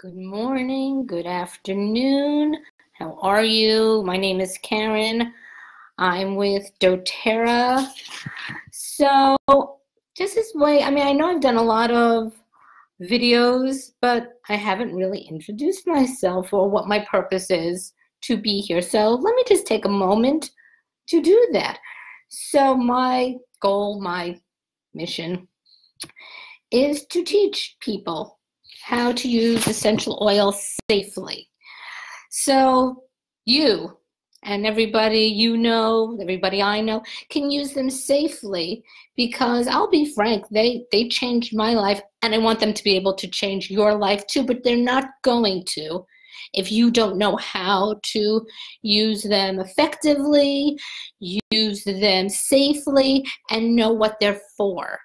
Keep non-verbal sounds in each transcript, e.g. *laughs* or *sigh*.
Good morning, good afternoon. How are you? My name is Karen. I'm with doTERRA. So, just this way, I mean, I know I've done a lot of videos, but I haven't really introduced myself or what my purpose is to be here. So, let me just take a moment to do that. So, my goal, my mission is to teach people how to use essential oil safely. So you and everybody you know, everybody I know can use them safely because I'll be frank, they they changed my life and I want them to be able to change your life too, but they're not going to if you don't know how to use them effectively, use them safely and know what they're for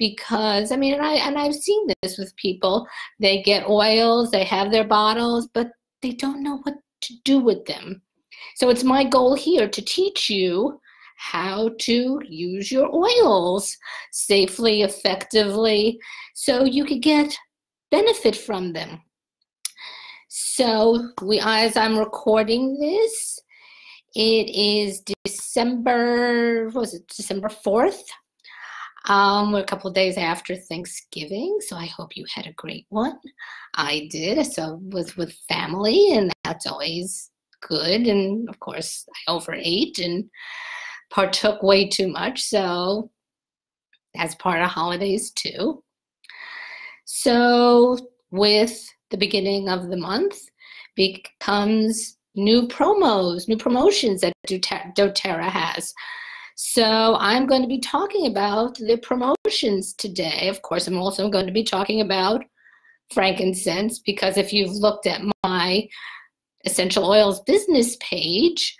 because I mean, and I and I've seen this with people. They get oils, they have their bottles, but they don't know what to do with them. So it's my goal here to teach you how to use your oils safely, effectively, so you could get benefit from them. So we, as I'm recording this, it is December, was it December 4th? Um, we're a couple days after Thanksgiving, so I hope you had a great one. I did, so was with family, and that's always good. And of course, I overate and partook way too much, so that's part of holidays too. So, with the beginning of the month becomes new promos, new promotions that doTERRA has. So I'm going to be talking about the promotions today. Of course, I'm also going to be talking about frankincense because if you've looked at my essential oils business page,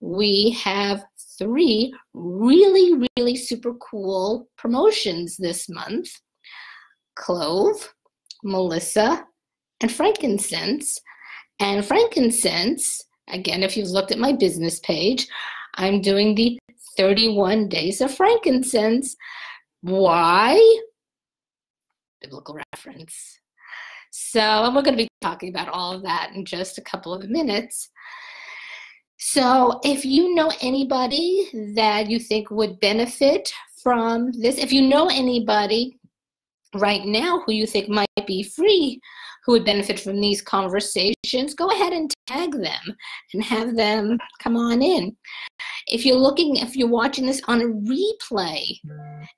we have three really, really super cool promotions this month. Clove, Melissa, and frankincense. And frankincense, again, if you've looked at my business page, I'm doing the 31 days of frankincense. Why? Biblical reference. So, we're going to be talking about all of that in just a couple of minutes. So, if you know anybody that you think would benefit from this, if you know anybody right now who you think might be free who would benefit from these conversations, go ahead and tag them and have them come on in. If you're looking, if you're watching this on a replay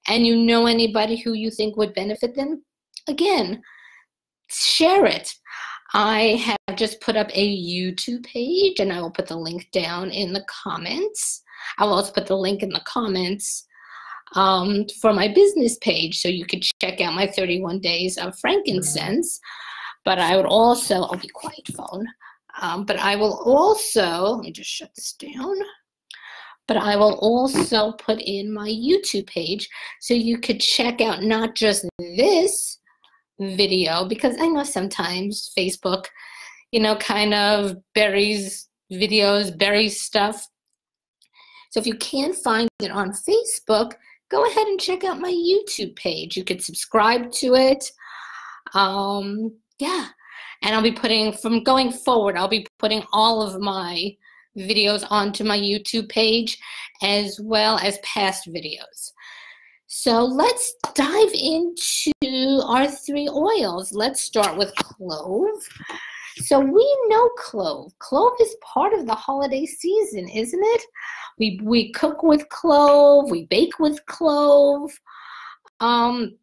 and you know anybody who you think would benefit them, again, share it. I have just put up a YouTube page and I will put the link down in the comments. I will also put the link in the comments um, for my business page so you could check out my 31 days of frankincense. But I would also, I'll be quiet phone, um, but I will also, let me just shut this down. But I will also put in my YouTube page so you could check out not just this video, because I know sometimes Facebook, you know, kind of buries videos, buries stuff. So if you can't find it on Facebook, go ahead and check out my YouTube page. You could subscribe to it. Um, yeah. And I'll be putting, from going forward, I'll be putting all of my videos onto my YouTube page as well as past videos. So let's dive into our three oils. Let's start with clove. So we know clove. Clove is part of the holiday season, isn't it? We we cook with clove, we bake with clove. Um,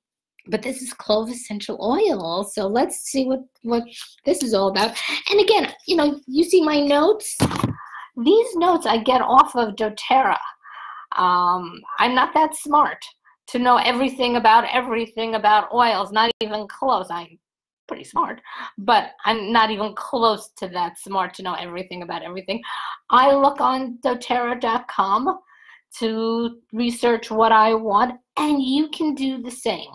but this is clove essential oil. So let's see what, what this is all about. And again, you know, you see my notes. These notes I get off of doTERRA. Um, I'm not that smart to know everything about everything about oils, not even close. I'm pretty smart, but I'm not even close to that smart to know everything about everything. I look on doterra.com to research what I want, and you can do the same.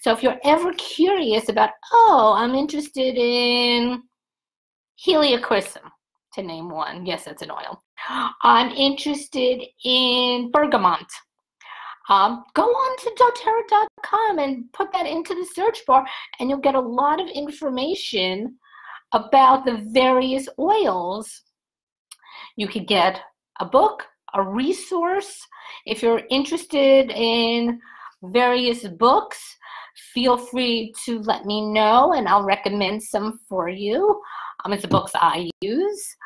So if you're ever curious about, oh, I'm interested in helichrysum, to name one. Yes, that's an oil. I'm interested in bergamot. Um, go on to doterra.com and put that into the search bar, and you'll get a lot of information about the various oils. You could get a book, a resource. If you're interested in various books, feel free to let me know and I'll recommend some for you. Um, it's the books I use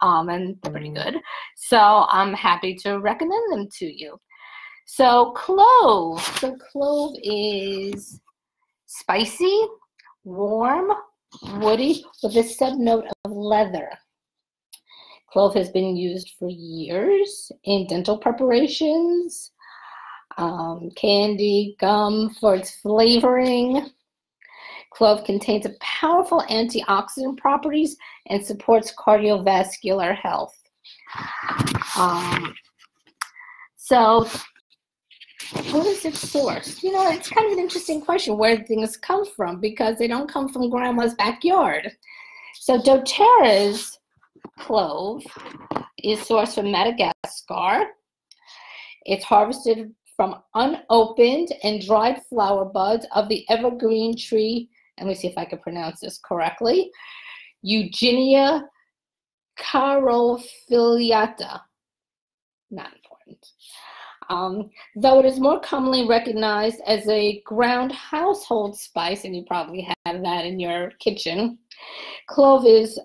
um, and they're pretty good. So I'm happy to recommend them to you. So clove. So clove is spicy, warm, woody with a subnote of leather. Clove has been used for years in dental preparations, um, candy, gum for its flavoring. Clove contains a powerful antioxidant properties and supports cardiovascular health. Um, so what is its source? You know, it's kind of an interesting question where things come from because they don't come from grandma's backyard. So doTERRA's clove is sourced from Madagascar. It's harvested from unopened and dried flower buds of the evergreen tree. Let me see if I can pronounce this correctly. Eugenia caryophyllata. Not important. Um, though it is more commonly recognized as a ground household spice, and you probably have that in your kitchen, clove is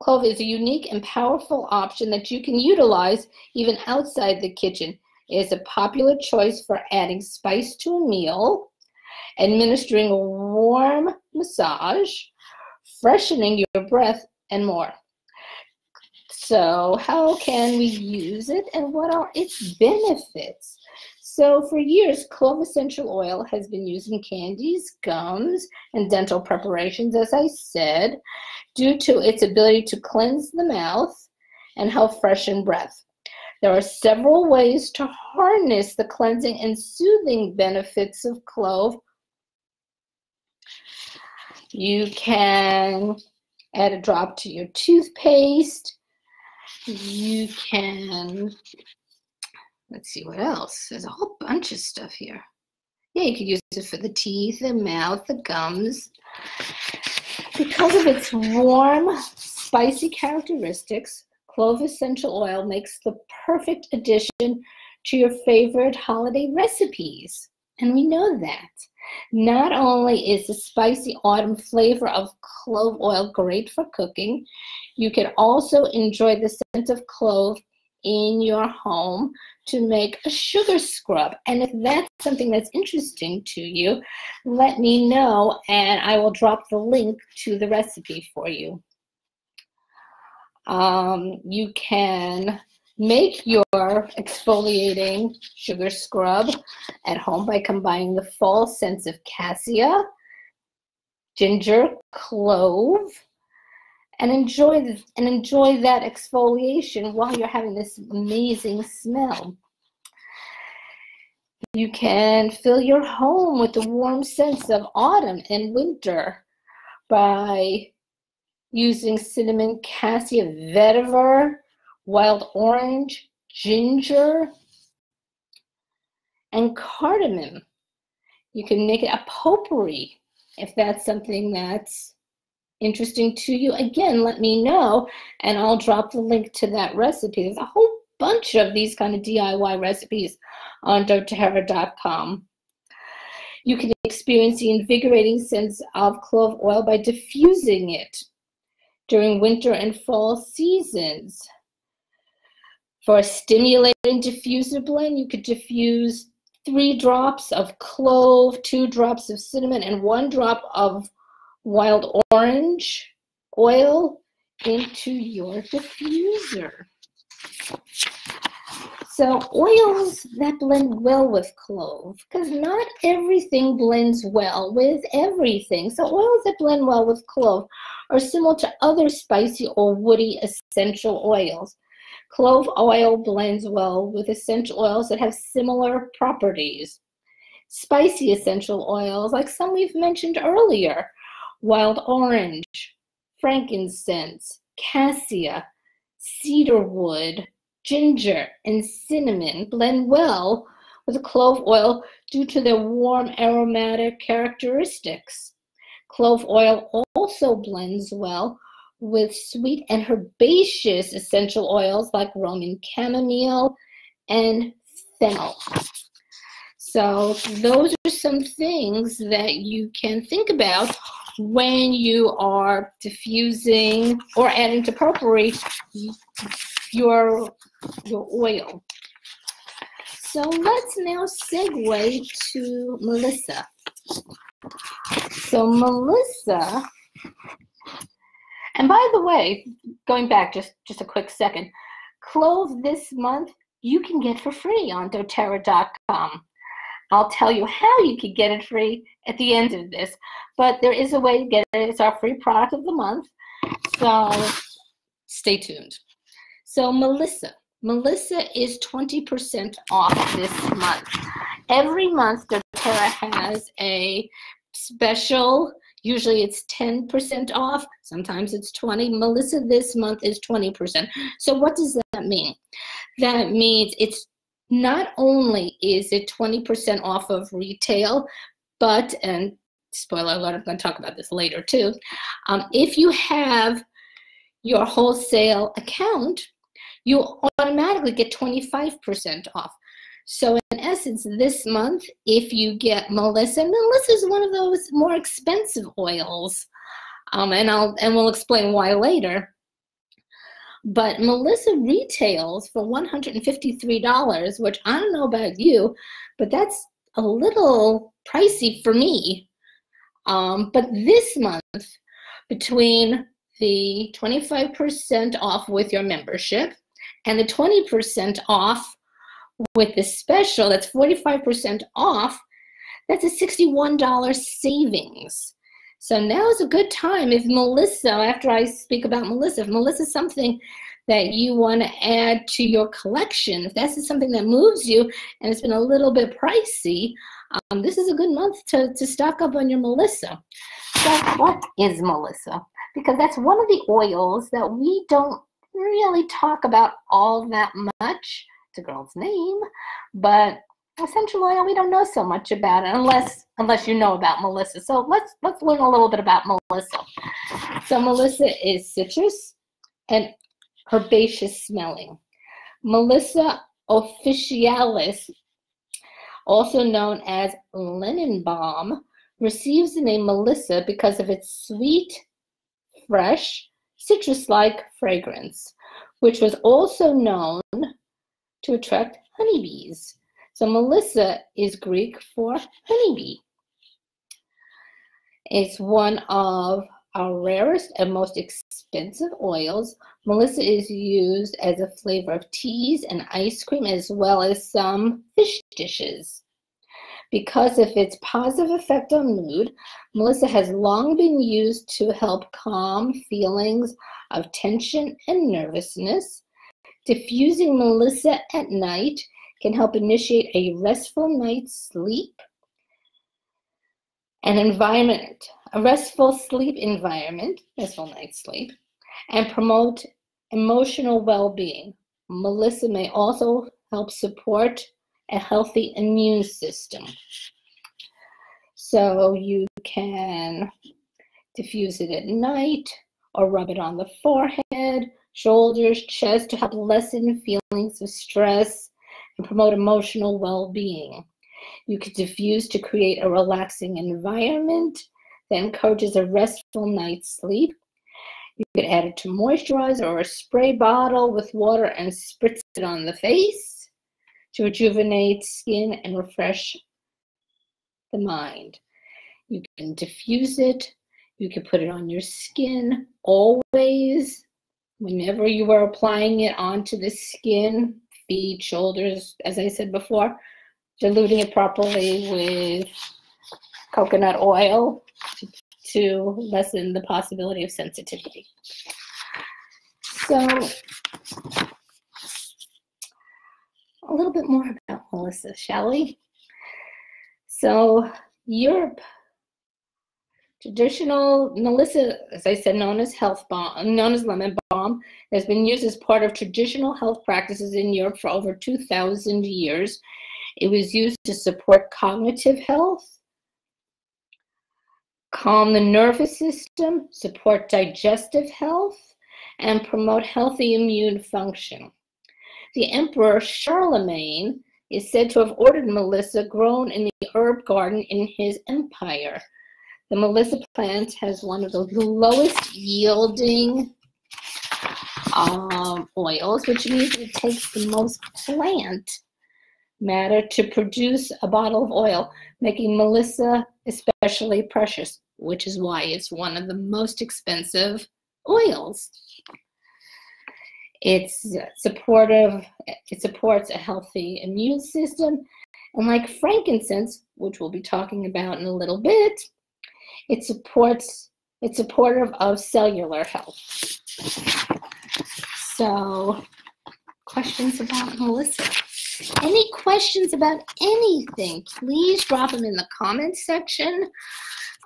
Clove is a unique and powerful option that you can utilize even outside the kitchen. Is a popular choice for adding spice to a meal, administering a warm massage, freshening your breath, and more. So, how can we use it and what are its benefits? So, for years, clove essential oil has been used in candies, gums, and dental preparations, as I said, due to its ability to cleanse the mouth and help freshen breath. There are several ways to harness the cleansing and soothing benefits of clove. You can add a drop to your toothpaste you can, let's see what else. There's a whole bunch of stuff here. Yeah, you could use it for the teeth, the mouth, the gums. Because of its warm, spicy characteristics, clove essential oil makes the perfect addition to your favorite holiday recipes. And we know that. Not only is the spicy autumn flavor of clove oil great for cooking, you can also enjoy the scent of clove in your home to make a sugar scrub. And if that's something that's interesting to you, let me know and I will drop the link to the recipe for you. Um, you can Make your exfoliating sugar scrub at home by combining the fall scents of cassia, ginger, clove, and enjoy this, and enjoy that exfoliation while you're having this amazing smell. You can fill your home with the warm scents of autumn and winter by using cinnamon, cassia, vetiver, wild orange, ginger, and cardamom. You can make it a potpourri if that's something that's interesting to you. Again, let me know and I'll drop the link to that recipe. There's a whole bunch of these kind of DIY recipes on doterra.com. You can experience the invigorating sense of clove oil by diffusing it during winter and fall seasons. For a stimulating diffuser blend, you could diffuse three drops of clove, two drops of cinnamon, and one drop of wild orange oil into your diffuser. So oils that blend well with clove, because not everything blends well with everything. So oils that blend well with clove are similar to other spicy or woody essential oils. Clove oil blends well with essential oils that have similar properties. Spicy essential oils, like some we've mentioned earlier, wild orange, frankincense, cassia, cedarwood, ginger, and cinnamon blend well with clove oil due to their warm aromatic characteristics. Clove oil also blends well with sweet and herbaceous essential oils like Roman chamomile and fennel. So those are some things that you can think about when you are diffusing or adding to potpourri your, your oil. So let's now segue to Melissa. So Melissa, and by the way, going back just, just a quick second, clove this month you can get for free on doterra.com. I'll tell you how you can get it free at the end of this, but there is a way to get it. It's our free product of the month. So stay tuned. So Melissa, Melissa is 20% off this month. Every month, doTERRA has a special. Usually it's 10% off. Sometimes it's 20. Melissa this month is 20%. So what does that mean? That means it's not only is it 20% off of retail, but, and spoiler alert, I'm going to talk about this later too. Um, if you have your wholesale account, you automatically get 25% off. So in essence, this month, if you get Melissa, Melissa is one of those more expensive oils, um, and I'll and we'll explain why later. But Melissa retails for $153, which I don't know about you, but that's a little pricey for me. Um, but this month, between the 25% off with your membership and the 20% off with the special, that's 45% off, that's a $61 savings. So now is a good time if Melissa, after I speak about Melissa, if Melissa is something that you want to add to your collection, if that's something that moves you and it's been a little bit pricey, um, this is a good month to, to stock up on your Melissa. So what is Melissa? Because that's one of the oils that we don't really talk about all that much. A girl's name, but essential oil we don't know so much about it unless unless you know about melissa. So let's let's learn a little bit about melissa. So melissa is citrus and herbaceous smelling. Melissa officinalis also known as lemon balm receives the name melissa because of its sweet fresh citrus-like fragrance which was also known to attract honeybees so Melissa is Greek for honeybee. It's one of our rarest and most expensive oils. Melissa is used as a flavor of teas and ice cream as well as some fish dishes. Because of its positive effect on mood, Melissa has long been used to help calm feelings of tension and nervousness. Diffusing Melissa at night can help initiate a restful night's sleep. An environment, a restful sleep environment, restful night's sleep, and promote emotional well being. Melissa may also help support a healthy immune system. So you can diffuse it at night or rub it on the forehead, shoulders, chest to help lessen feelings of stress and promote emotional well-being. You could diffuse to create a relaxing environment that encourages a restful night's sleep. You could add it to moisturizer or a spray bottle with water and spritz it on the face to rejuvenate skin and refresh the mind. You can diffuse it. You can put it on your skin always. Whenever you are applying it onto the skin, feet, shoulders, as I said before, diluting it properly with coconut oil to, to lessen the possibility of sensitivity. So a little bit more about Melissa, shall we? So Europe Traditional Melissa, as I said, known as health balm, known as lemon balm, has been used as part of traditional health practices in Europe for over 2,000 years. It was used to support cognitive health, calm the nervous system, support digestive health, and promote healthy immune function. The Emperor Charlemagne is said to have ordered melissa grown in the herb garden in his empire. The melissa plant has one of the lowest yielding um, oils, which means it takes the most plant matter to produce a bottle of oil, making melissa especially precious, which is why it's one of the most expensive oils. It's supportive, it supports a healthy immune system. And like frankincense, which we'll be talking about in a little bit, it supports, it's supportive of cellular health. So, questions about Melissa? Any questions about anything, please drop them in the comments section.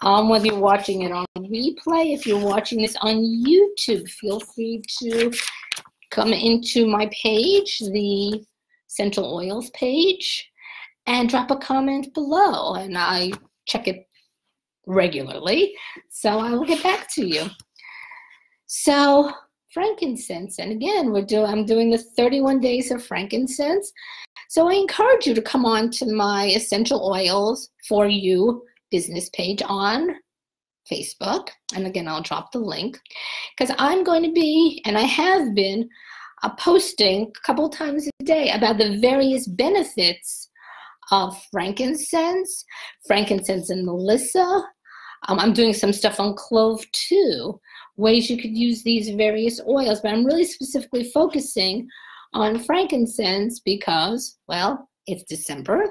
Um, whether you're watching it on replay, if you're watching this on YouTube, feel free to come into my page, the essential oils page, and drop a comment below. And I check it regularly, so I will get back to you. So frankincense, and again, we're doing I'm doing the 31 days of frankincense. So I encourage you to come on to my essential oils for you business page on Facebook. And again, I'll drop the link because I'm going to be, and I have been, posting a couple times a day about the various benefits of frankincense, frankincense and melissa. Um, I'm doing some stuff on clove too, ways you could use these various oils, but I'm really specifically focusing on frankincense because, well, it's December,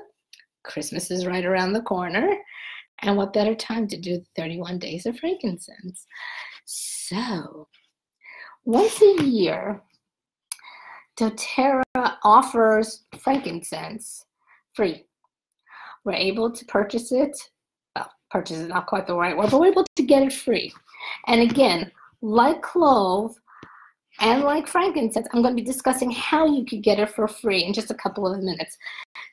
Christmas is right around the corner, and what better time to do 31 days of frankincense? So, once a year, doTERRA offers frankincense free. We're able to purchase it. Well, purchase is not quite the right word, but we're able to get it free. And again, like clove and like frankincense, I'm going to be discussing how you could get it for free in just a couple of minutes.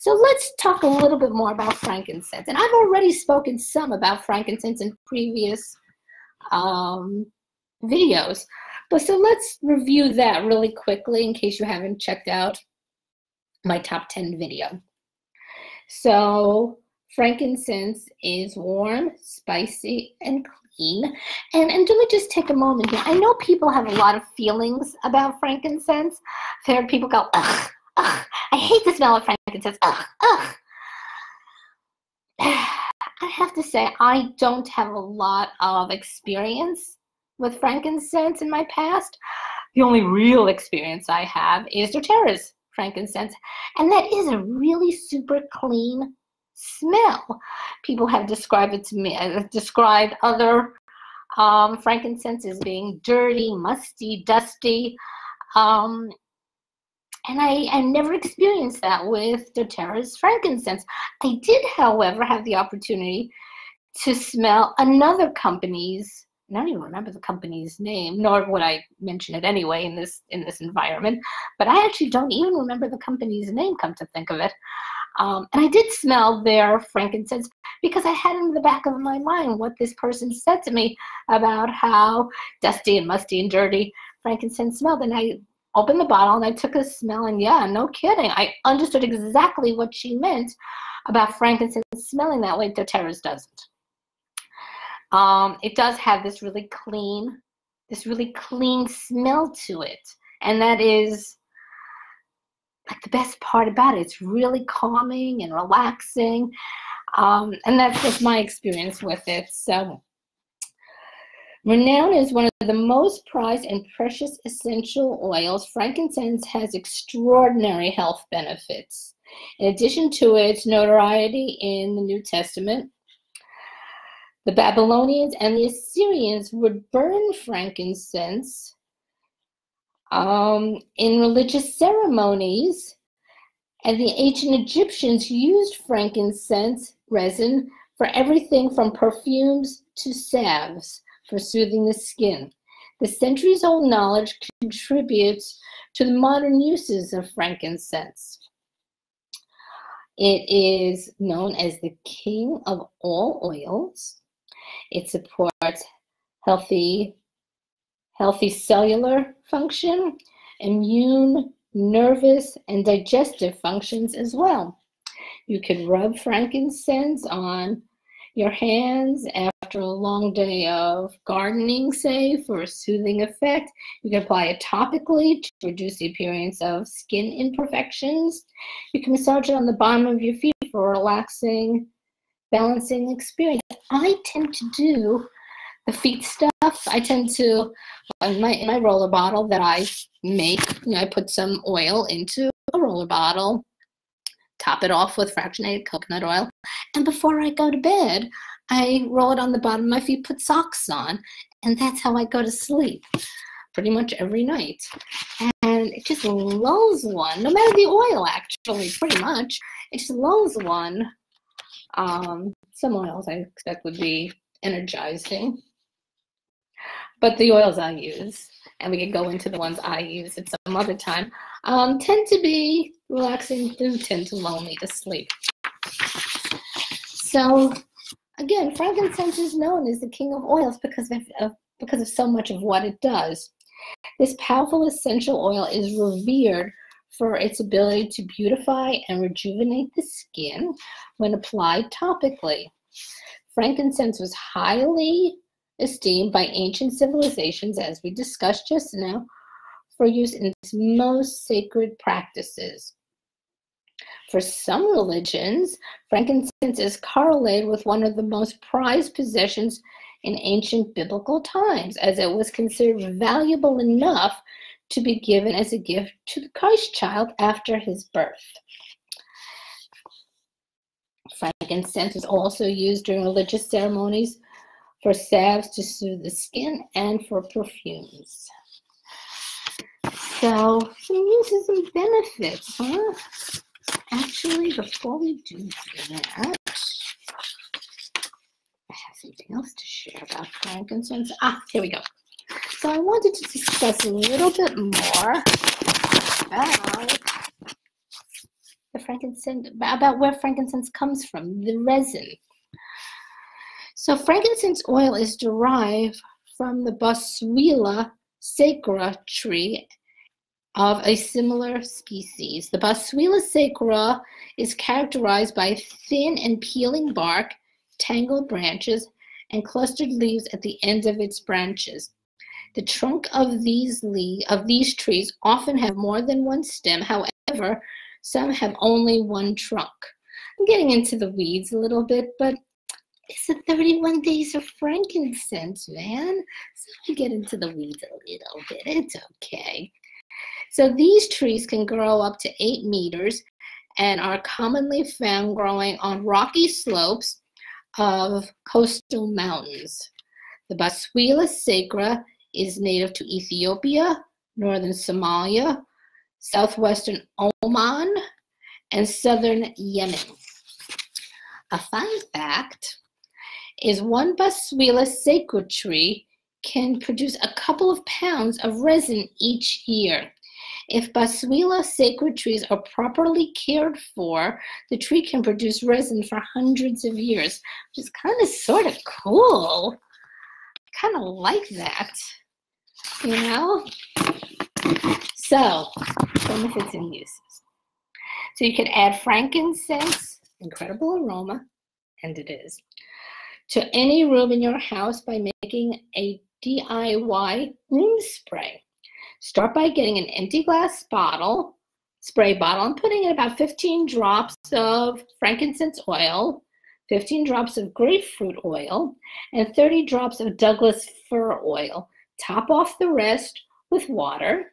So let's talk a little bit more about frankincense. And I've already spoken some about frankincense in previous um, videos. But so let's review that really quickly in case you haven't checked out my top 10 video. So frankincense is warm, spicy, and clean. And, and let me just take a moment here. I know people have a lot of feelings about frankincense. Heard people go, ugh, ugh, I hate the smell of frankincense, ugh, ugh. *sighs* I have to say, I don't have a lot of experience with frankincense in my past. The only real experience I have is doTERRA's frankincense, and that is a really super clean smell. People have described it to me, uh, described other um, frankincense as being dirty, musty, dusty. Um, and I, I never experienced that with doTERRA's frankincense. I did, however, have the opportunity to smell another company's I don't even remember the company's name, nor would I mention it anyway in this in this environment. But I actually don't even remember the company's name. Come to think of it, um, and I did smell their frankincense because I had in the back of my mind what this person said to me about how dusty and musty and dirty frankincense smelled, and I opened the bottle and I took a smell, and yeah, no kidding, I understood exactly what she meant about frankincense smelling that way. doTERRA's doesn't. Um, it does have this really clean, this really clean smell to it. And that is like the best part about it. It's really calming and relaxing. Um, and that's just my experience with it. So Renowned as one of the most prized and precious essential oils, frankincense has extraordinary health benefits. In addition to its notoriety in the New Testament, the Babylonians and the Assyrians would burn frankincense um, in religious ceremonies, and the ancient Egyptians used frankincense resin for everything from perfumes to salves for soothing the skin. The centuries old knowledge contributes to the modern uses of frankincense. It is known as the king of all oils It supports healthy, healthy cellular function, immune, nervous, and digestive functions as well. You can rub frankincense on your hands after a long day of gardening, say, for a soothing effect. You can apply it topically to reduce the appearance of skin imperfections. You can massage it on the bottom of your feet for relaxing, balancing experience. I tend to do the feet stuff. I tend to, in my, in my roller bottle that I make, you know, I put some oil into a roller bottle top it off with fractionated coconut oil. And before I go to bed, I roll it on the bottom of my feet, put socks on, and that's how I go to sleep pretty much every night. And it just lulls one, no matter the oil, actually, pretty much. It just lulls one. Um, some oils I expect would be energizing. But the oils I use, and we can go into the ones I use at some other time, um, tend to be relaxing, do tend to lull me to sleep. So again, frankincense is known as the king of oils because of, because of so much of what it does. This powerful essential oil is revered for its ability to beautify and rejuvenate the skin when applied topically. Frankincense was highly esteemed by ancient civilizations, as we discussed just now, for use in its most sacred practices. For some religions, frankincense is correlated with one of the most prized possessions in ancient biblical times, as it was considered valuable enough to be given as a gift to the Christ child after his birth. Frankincense is also used during religious ceremonies for salves to soothe the skin and for perfumes. So, some uses and benefits, huh? Actually, before we do that, I have something else to share about frankincense. Ah, here we go. So I wanted to discuss a little bit more about the frankincense, about where frankincense comes from, the resin. So frankincense oil is derived from the Boswellia sacra tree of a similar species. The Boswellia sacra is characterized by thin and peeling bark, tangled branches, and clustered leaves at the ends of its branches. The trunk of these le- of these trees often have more than one stem. However, some have only one trunk. I'm getting into the weeds a little bit, but it's the 31 days of frankincense, man. So I get into the weeds a little bit. It's okay. So these trees can grow up to eight meters and are commonly found growing on rocky slopes of coastal mountains. The Boswellia sacra is native to Ethiopia, northern Somalia, southwestern Oman, and southern Yemen. A fun fact is one Boswellia sacra tree can produce a couple of pounds of resin each year. If Boswellia sacra trees are properly cared for, the tree can produce resin for hundreds of years, which is kind of sort of cool. Kind of like that, you know? So, benefits and uses. So you can add frankincense, incredible aroma, and it is, to any room in your house by making a DIY room spray. Start by getting an empty glass bottle, spray bottle, and putting in about 15 drops of frankincense oil, 15 drops of grapefruit oil, and 30 drops of Douglas fir oil. Top off the rest with water.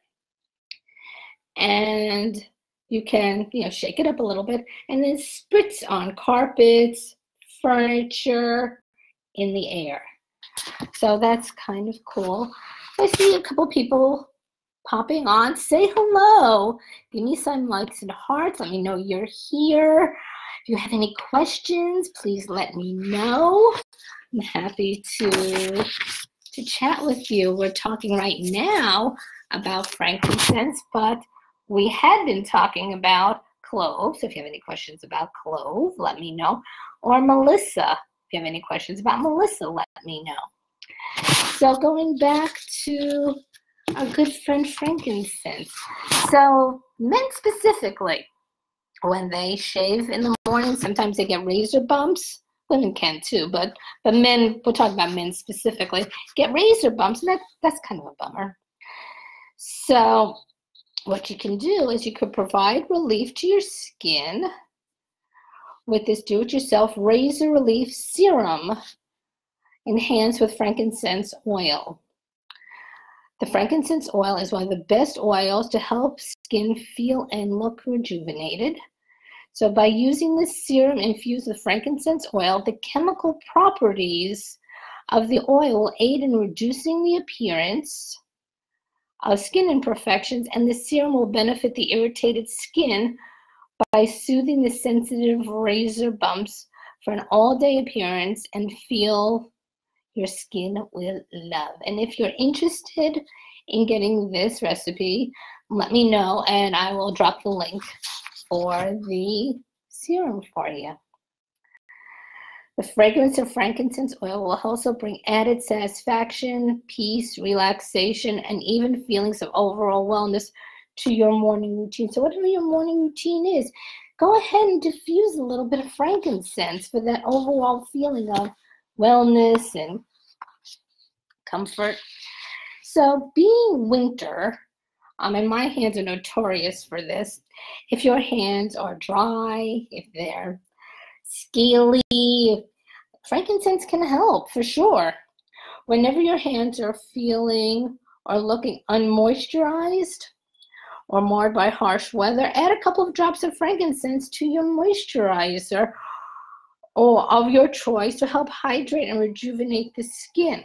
And you can, you know, shake it up a little bit and then spritz on carpets, furniture, in the air. So that's kind of cool. I see a couple people popping on. Say hello. Give me some likes and hearts. Let me know you're here. If you have any questions, please let me know. I'm happy to to chat with you. We're talking right now about frankincense, but we had been talking about cloves. If you have any questions about clove, let me know. Or Melissa, if you have any questions about Melissa, let me know. So going back to our good friend frankincense. So men specifically, when they shave in the morning, sometimes they get razor bumps. Women can too, but but men, we'll talk about men specifically, get razor bumps, and that, that's kind of a bummer. So what you can do is you could provide relief to your skin with this do-it-yourself razor relief serum enhanced with frankincense oil. The frankincense oil is one of the best oils to help skin feel and look rejuvenated. So by using this serum infused with frankincense oil, the chemical properties of the oil will aid in reducing the appearance of skin imperfections, and the serum will benefit the irritated skin by soothing the sensitive razor bumps for an all-day appearance and feel your skin will love. And if you're interested in getting this recipe, let me know and I will drop the link for the serum for you. The fragrance of frankincense oil will also bring added satisfaction, peace, relaxation, and even feelings of overall wellness to your morning routine. So, whatever your morning routine is, go ahead and diffuse a little bit of frankincense for that overall feeling of wellness and comfort. So, being winter, um, and my hands are notorious for this. If your hands are dry, if they're scaly, frankincense can help for sure. Whenever your hands are feeling or looking unmoisturized or marred by harsh weather, add a couple of drops of frankincense to your moisturizer or of your choice to help hydrate and rejuvenate the skin.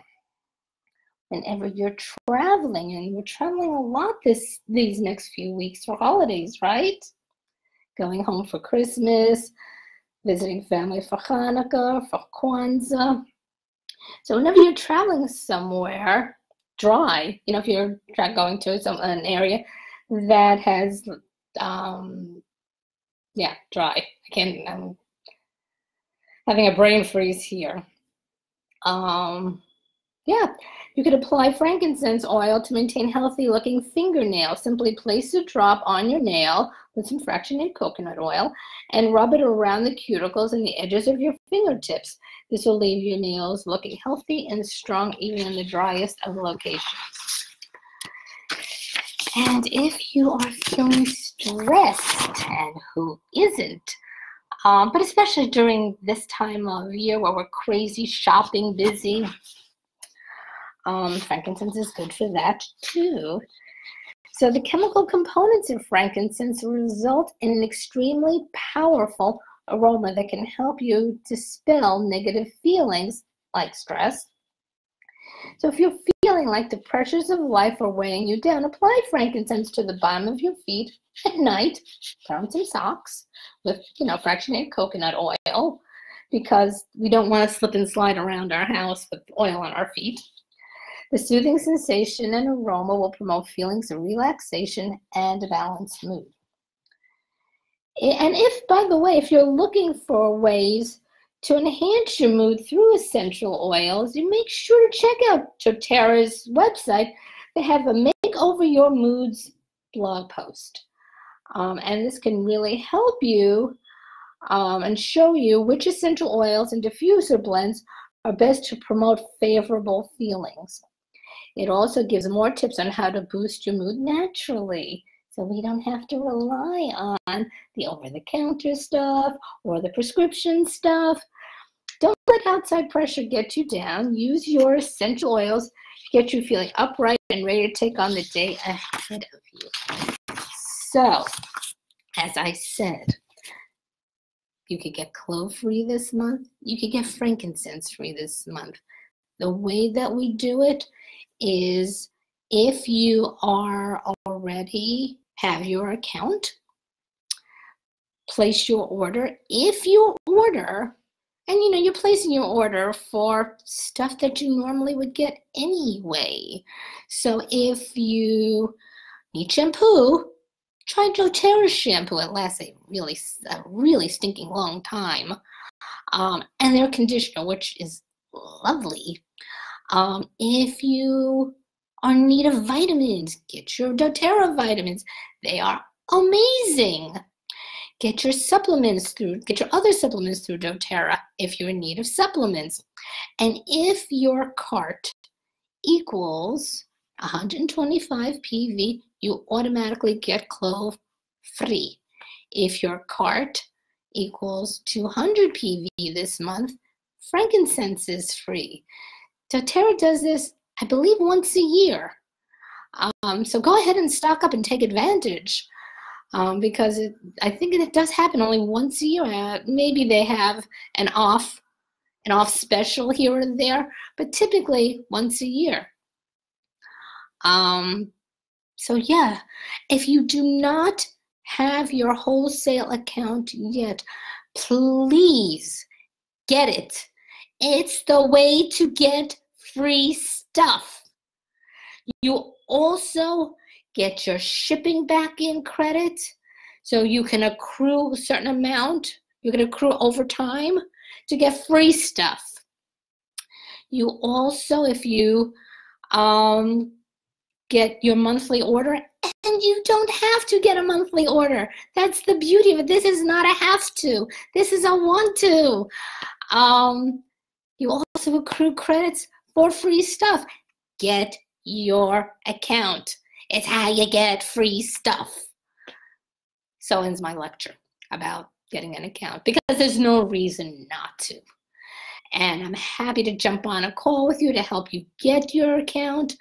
Whenever you're traveling and you're traveling a lot this these next few weeks for holidays right? Going home for christmas visiting family for hanukkah for kwanzaa. So whenever you're traveling somewhere dry you know if you're going to some an area that has um yeah dry i can't i'm having a brain freeze here um yeah you could apply frankincense oil to maintain healthy looking fingernails. Simply place a drop on your nail with some fractionated coconut oil and rub it around the cuticles and the edges of your fingertips. This will leave your nails looking healthy and strong even in the driest of locations. And if you are feeling stressed, and who isn't, um, but especially during this time of year where we're crazy shopping, busy, um, frankincense is good for that too. So the chemical components of frankincense result in an extremely powerful aroma that can help you dispel negative feelings like stress. So if you're feeling like the pressures of life are weighing you down, apply frankincense to the bottom of your feet *laughs* at night. On some socks with, you know, fractionated coconut oil because we don't want to slip and slide around our house with oil on our feet. The soothing sensation and aroma will promote feelings of relaxation and a balanced mood. And if, by the way, if you're looking for ways to enhance your mood through essential oils, you make sure to check out doTERRA's website. They have a Make Over Your Moods blog post. Um, and this can really help you um, and show you which essential oils and diffuser blends are best to promote favorable feelings. It also gives more tips on how to boost your mood naturally. So we don't have to rely on the over the counter stuff or the prescription stuff. Don't let outside pressure get you down. Use your essential oils to get you feeling upright and ready to take on the day ahead of you. So, as I said, you could get clove free this month. You could get frankincense free this month. The way that we do it is if you are already have your account, place your order. If you order, and you know, you're placing your order for stuff that you normally would get anyway. So if you need shampoo, try doTERRA shampoo. It lasts a really, a really stinking long time. Um, and their conditioner, which is lovely. Um, if you are in need of vitamins, get your doTERRA vitamins. They are amazing. Get your supplements through, get your other supplements through doTERRA if you're in need of supplements. And if your cart equals 125 PV, you automatically get clove free. If your cart equals 200 PV this month, frankincense is free. doTERRA does this, I believe, once a year. Um, so go ahead and stock up and take advantage um, because it, I think it does happen only once a year. Uh, maybe they have an off, an off special here and there, but typically once a year. Um, so yeah, if you do not have your wholesale account yet, please get it. It's the way to get free stuff. You also get your shipping back in credit so you can accrue a certain amount. You can accrue over time to get free stuff. You also, if you um, get your monthly order, and you don't have to get a monthly order. That's the beauty of it. This is not a have to. This is a want to. Um, you also accrue credits for free stuff. Get your account. It's how you get free stuff. So ends my lecture about getting an account because there's no reason not to. And I'm happy to jump on a call with you to help you get your account.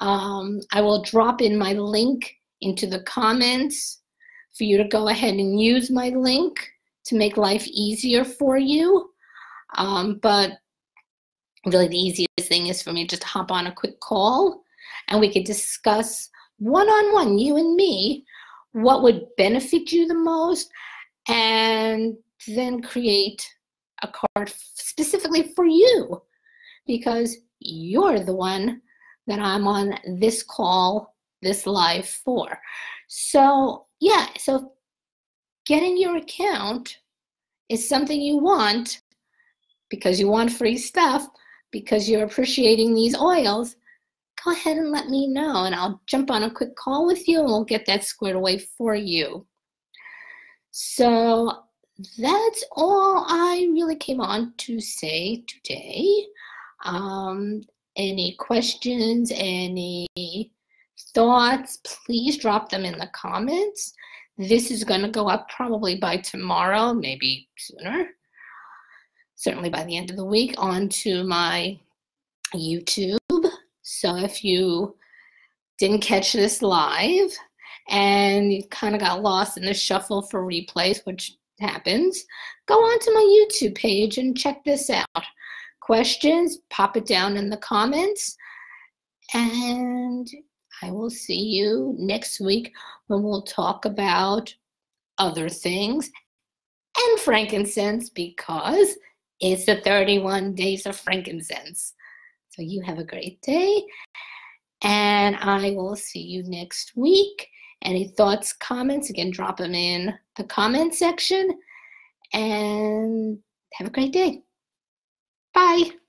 Um, I will drop in my link into the comments for you to go ahead and use my link to make life easier for you. Um, but really the easiest thing is for me to just hop on a quick call and we could discuss one-on-one, you and me, what would benefit you the most and then create a card specifically for you because you're the one that I'm on this call, this live for. So, yeah, so getting your account is something you want because you want free stuff, because you're appreciating these oils, go ahead and let me know and I'll jump on a quick call with you and we'll get that squared away for you. So that's all I really came on to say today. Um, any questions, any thoughts, please drop them in the comments. This is going to go up probably by tomorrow, maybe sooner, certainly by the end of the week, onto my YouTube. So if you didn't catch this live and you kind of got lost in the shuffle for replays, which happens, go onto my YouTube page and check this out questions, pop it down in the comments. And I will see you next week when we'll talk about other things and frankincense because it's the 31 days of frankincense. So you have a great day and I will see you next week. Any thoughts, comments, again, drop them in the comment section and have a great day. Bye.